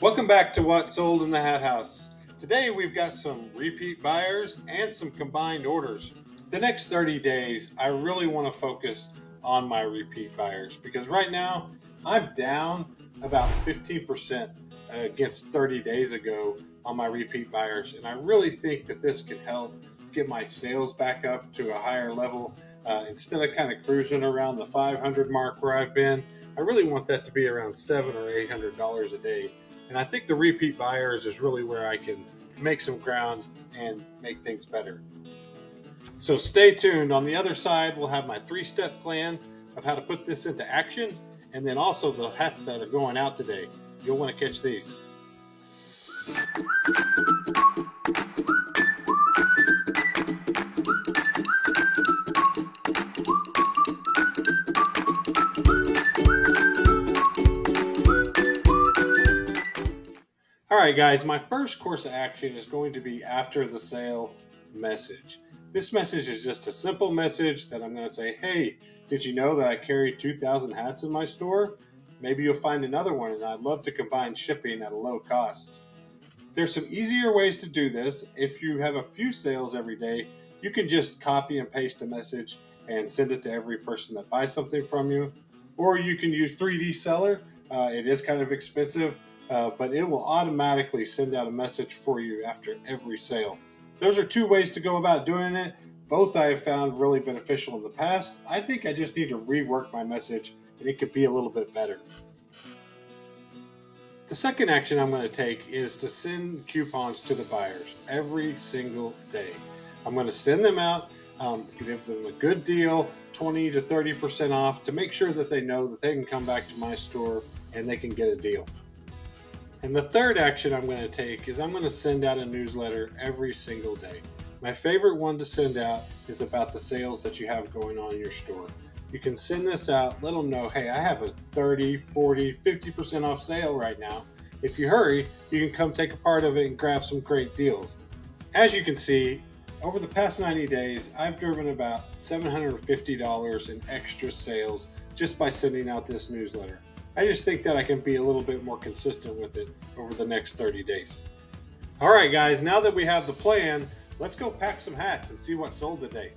Welcome back to What Sold in the Hat House. Today we've got some repeat buyers and some combined orders. The next 30 days, I really want to focus on my repeat buyers because right now I'm down about 15% against 30 days ago on my repeat buyers. And I really think that this can help get my sales back up to a higher level. Uh, instead of kind of cruising around the 500 mark where I've been, I really want that to be around seven or eight hundred dollars a day. And I think the repeat buyers is really where I can make some ground and make things better. So stay tuned. On the other side, we'll have my three step plan of how to put this into action and then also the hats that are going out today. You'll want to catch these. Right, guys, my first course of action is going to be after the sale message. This message is just a simple message that I'm going to say, hey, did you know that I carry 2,000 hats in my store? Maybe you'll find another one, and I'd love to combine shipping at a low cost. There's some easier ways to do this. If you have a few sales every day, you can just copy and paste a message and send it to every person that buys something from you. Or you can use 3D Seller. Uh, it is kind of expensive, uh, but it will automatically send out a message for you after every sale. Those are two ways to go about doing it. Both I have found really beneficial in the past. I think I just need to rework my message and it could be a little bit better. The second action I'm going to take is to send coupons to the buyers every single day. I'm going to send them out, um, give them a good deal, 20 to 30% off to make sure that they know that they can come back to my store and they can get a deal. And the third action I'm going to take is I'm going to send out a newsletter every single day. My favorite one to send out is about the sales that you have going on in your store. You can send this out, let them know, hey, I have a 30, 40, 50% off sale right now. If you hurry, you can come take a part of it and grab some great deals. As you can see, over the past 90 days, I've driven about $750 in extra sales just by sending out this newsletter. I just think that I can be a little bit more consistent with it over the next 30 days. All right, guys, now that we have the plan, let's go pack some hats and see what sold today.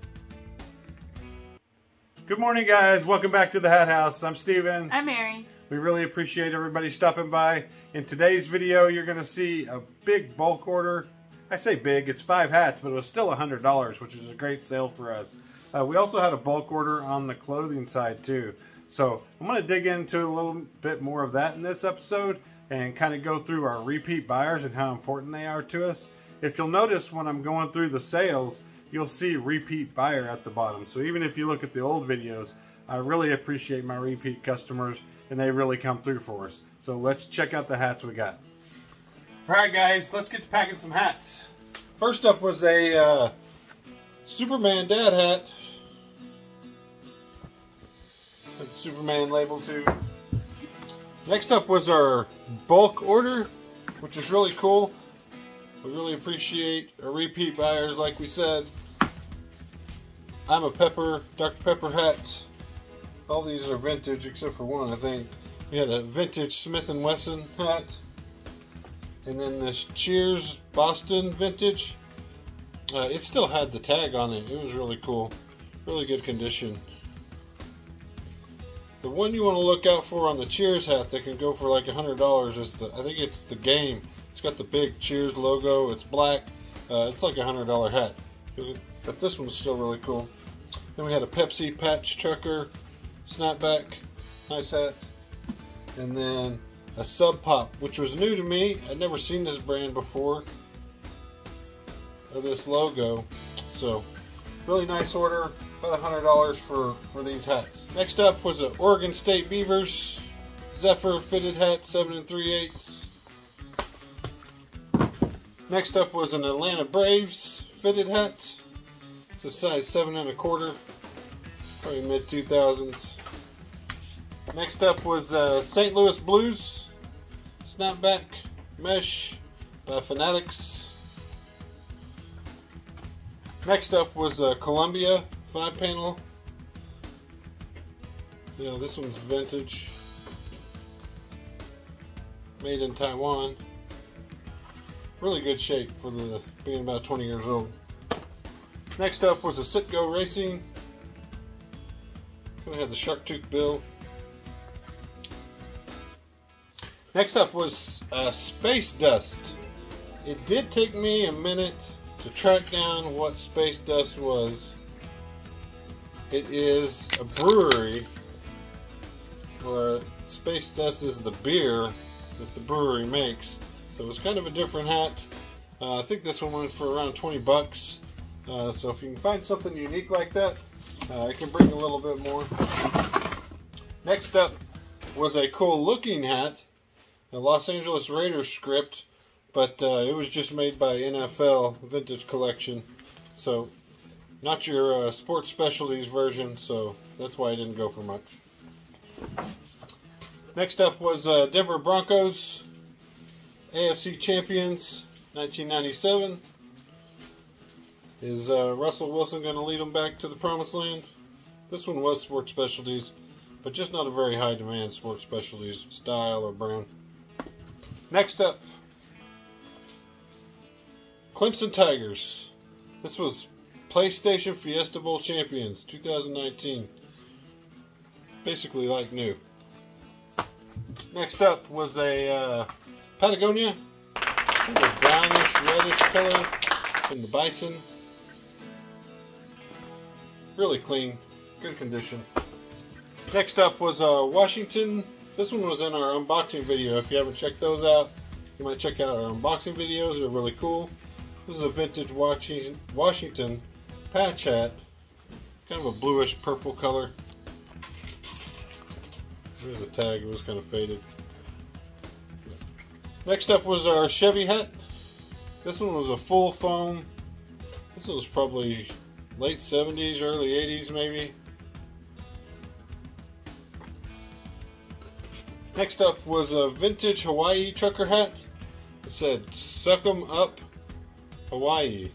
Good morning, guys. Welcome back to the Hat House. I'm Steven. I'm Mary. We really appreciate everybody stopping by. In today's video, you're going to see a big bulk order. I say big, it's five hats, but it was still $100, which is a great sale for us. Uh, we also had a bulk order on the clothing side, too. So I'm going to dig into a little bit more of that in this episode and kind of go through our repeat buyers and how important they are to us. If you'll notice when I'm going through the sales, you'll see repeat buyer at the bottom. So even if you look at the old videos, I really appreciate my repeat customers and they really come through for us. So let's check out the hats we got. All right, guys, let's get to packing some hats. First up was a uh, Superman dad hat the Superman label too. Next up was our bulk order, which is really cool. We really appreciate our repeat buyers, like we said. I'm a Pepper, Dr. Pepper hat. All these are vintage except for one, I think. We had a vintage Smith & Wesson hat. And then this Cheers Boston vintage. Uh, it still had the tag on it. It was really cool. Really good condition. The one you want to look out for on the Cheers hat that can go for like a hundred dollars is the I think it's the game. It's got the big Cheers logo. It's black. Uh, it's like a hundred dollar hat. But this one's still really cool. Then we had a Pepsi patch trucker snapback, nice hat. And then a Sub Pop, which was new to me. I'd never seen this brand before. Or this logo. So really nice order about a hundred dollars for for these hats. Next up was an oregon state beavers zephyr fitted hat seven and three eighths. Next up was an atlanta braves fitted hat. It's a size seven and a quarter probably mid 2000s next up was uh, st louis blues snapback mesh by fanatics Next up was uh, Columbia five panel. Yeah, this one's vintage. made in Taiwan. Really good shape for the being about 20 years old. Next up was a Citgo Racing. Kind of had the shark tooth bill. Next up was uh, Space Dust. It did take me a minute to track down what Space Dust was. It is a brewery where Space Dust is the beer that the brewery makes. So it's kind of a different hat. Uh, I think this one went for around 20 bucks. Uh, so if you can find something unique like that, uh, I can bring a little bit more. Next up was a cool looking hat, a Los Angeles Raiders script, but uh, it was just made by NFL Vintage Collection. So not your uh, sports specialties version, so that's why I didn't go for much. Next up was uh, Denver Broncos, AFC champions, 1997. Is uh, Russell Wilson going to lead them back to the promised land? This one was sports specialties, but just not a very high demand sports specialties style or brand. Next up, Clemson Tigers. This was PlayStation Fiesta Bowl champions 2019. Basically like new. Next up was a uh, Patagonia, a brownish reddish color in the bison. Really clean, good condition. Next up was uh, Washington. This one was in our unboxing video. If you haven't checked those out, you might check out our unboxing videos. They're really cool. This is a vintage Washington patch hat. Kind of a bluish purple color. There's a tag, it was kind of faded. Next up was our Chevy hat. This one was a full foam. This was probably late 70s, early 80s maybe. Next up was a vintage Hawaii trucker hat. It said, suck 'em up, Hawaii.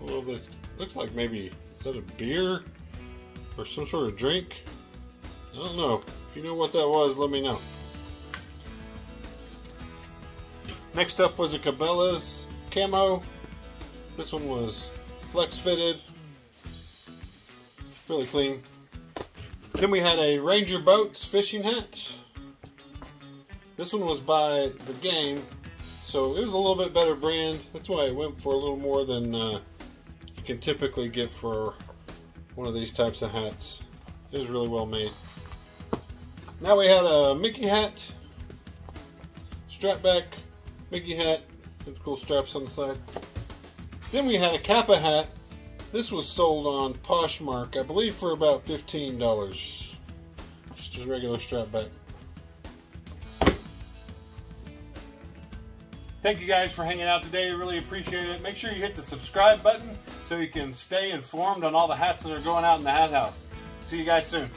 Well, this looks like maybe, is that a beer? Or some sort of drink? I don't know. If you know what that was, let me know. Next up was a Cabela's camo. This one was flex fitted. Really clean. Then we had a Ranger Boats fishing hat. This one was by the game, so it was a little bit better brand. That's why I went for a little more than uh, you can typically get for one of these types of hats. It was really well made. Now we had a Mickey hat, strap back Mickey hat, with cool straps on the side. Then we had a Kappa hat. This was sold on Poshmark, I believe for about $15. Just a regular strap back. Thank you guys for hanging out today. Really appreciate it. Make sure you hit the subscribe button so you can stay informed on all the hats that are going out in the hat house. See you guys soon.